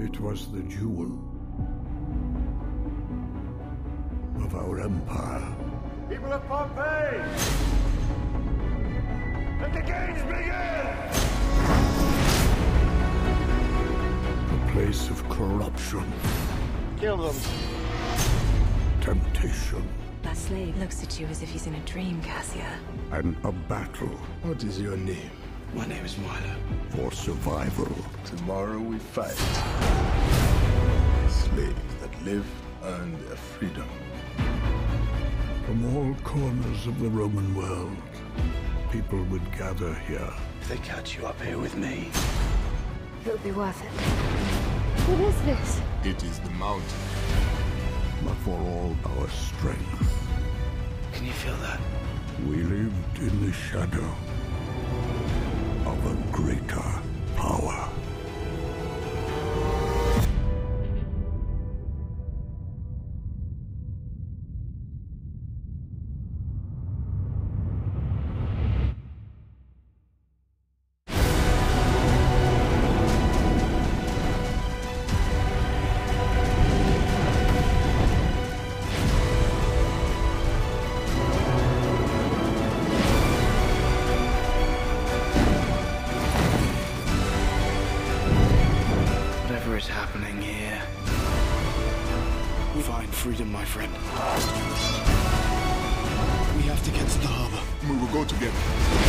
It was the jewel of our empire. People of Pompeii! Let the games begin! A place of corruption, Kill them. temptation, That slave looks at you as if he's in a dream, Cassia. and a battle What is your name? My name is Milo. For survival. Tomorrow we fight. Slaves that live earn their freedom. From all corners of the Roman world, people would gather here. If they catch you up here with me, It'll be worth it. What is this? It is the mountain. But for all our strength, can you feel that? we lived in the shadow a greater is happening here, find freedom, my friend. We have to get to the harbor. We will go together.